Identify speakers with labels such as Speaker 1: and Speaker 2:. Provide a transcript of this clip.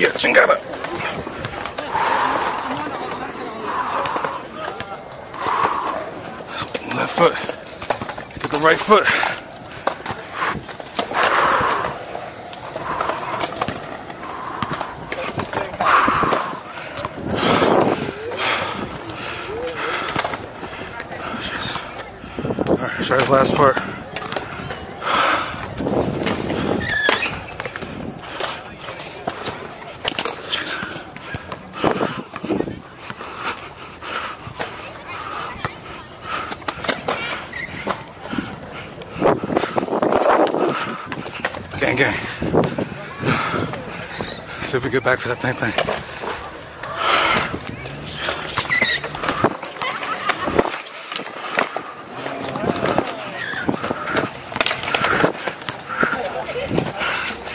Speaker 1: Chingada. Left foot. Get the right foot. Alright, try this last part. Gang, gang. See if we get back to that thing thing.